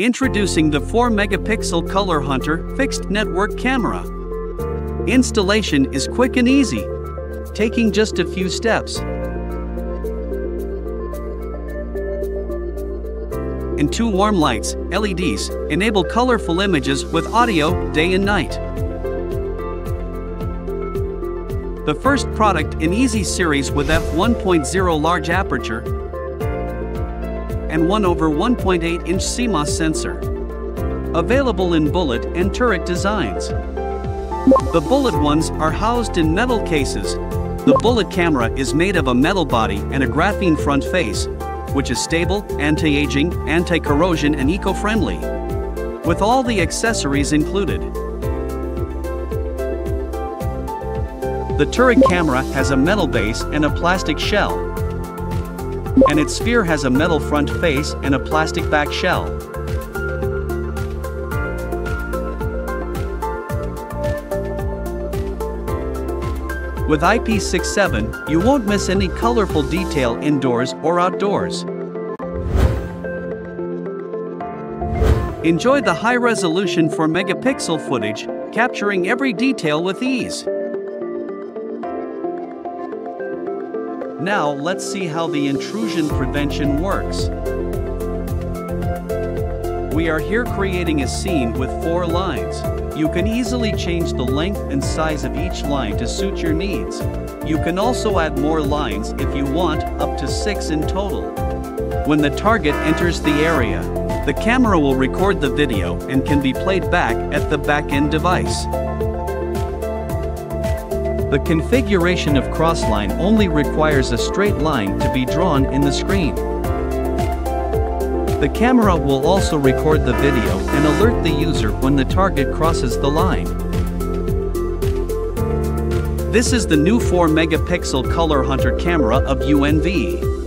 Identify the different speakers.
Speaker 1: Introducing the 4 megapixel Color Hunter fixed network camera. Installation is quick and easy, taking just a few steps. And two warm lights, LEDs, enable colorful images with audio day and night. The first product in Easy series with f1.0 large aperture and 1 over 1.8 inch CMOS sensor. Available in bullet and turret designs. The bullet ones are housed in metal cases. The bullet camera is made of a metal body and a graphene front face, which is stable, anti-aging, anti-corrosion and eco-friendly. With all the accessories included. The turret camera has a metal base and a plastic shell. And its sphere has a metal front face and a plastic back shell. With IP67, you won't miss any colorful detail indoors or outdoors. Enjoy the high resolution 4 megapixel footage, capturing every detail with ease. Now let's see how the intrusion prevention works. We are here creating a scene with four lines. You can easily change the length and size of each line to suit your needs. You can also add more lines if you want, up to six in total. When the target enters the area, the camera will record the video and can be played back at the back-end device. The configuration of crossline only requires a straight line to be drawn in the screen. The camera will also record the video and alert the user when the target crosses the line. This is the new 4 megapixel Color Hunter camera of UNV.